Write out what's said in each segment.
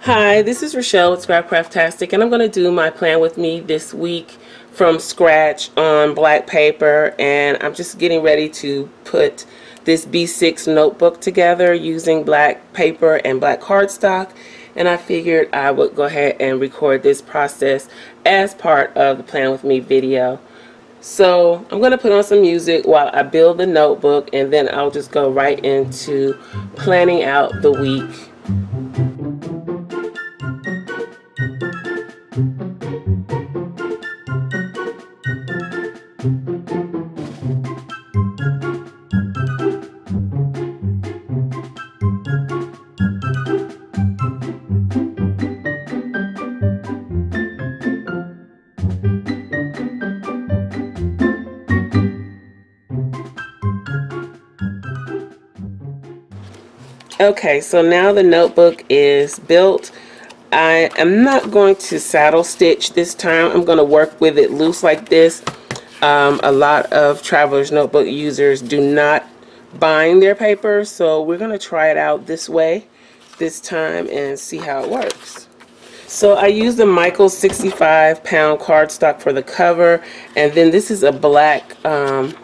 Hi, this is Rachelle with Scrapcraftastic and I'm going to do my plan with me this week from scratch on black paper and I'm just getting ready to put this B6 notebook together using black paper and black cardstock and I figured I would go ahead and record this process as part of the plan with me video. So I'm going to put on some music while I build the notebook and then I'll just go right into planning out the week. Okay, so now the notebook is built. I am not going to saddle stitch this time. I'm going to work with it loose like this. Um, a lot of Traveler's Notebook users do not bind their paper, so we're going to try it out this way this time and see how it works. So I used the Michaels 65 pound cardstock for the cover, and then this is a black um,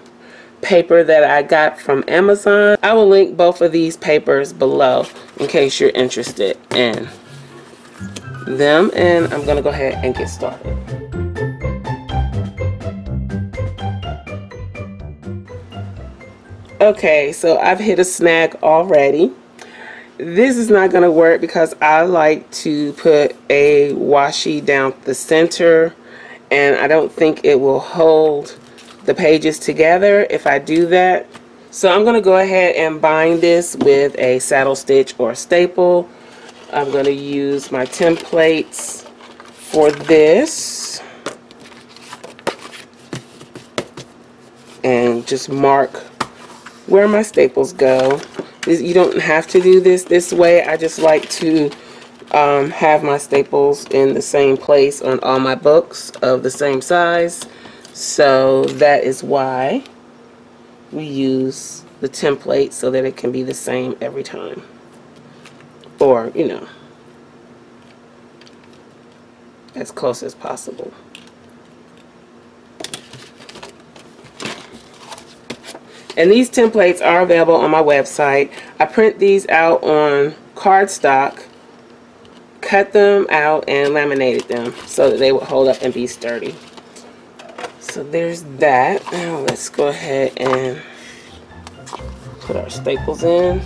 paper that I got from Amazon. I will link both of these papers below in case you're interested in them. And I'm going to go ahead and get started. Okay, so I've hit a snag already. This is not going to work because I like to put a washi down the center and I don't think it will hold the pages together if I do that. So I'm going to go ahead and bind this with a saddle stitch or staple. I'm going to use my templates for this. And just mark where my staples go. You don't have to do this this way. I just like to um, have my staples in the same place on all my books of the same size. So that is why we use the template so that it can be the same every time. Or, you know, as close as possible. And these templates are available on my website. I print these out on cardstock, cut them out, and laminated them so that they would hold up and be sturdy. So there's that. Now let's go ahead and put our staples in.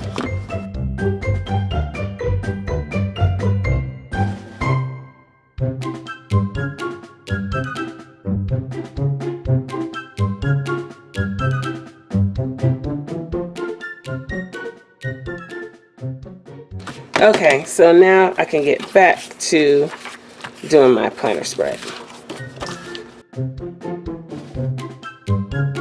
Okay, so now I can get back to doing my planner spread. thank you.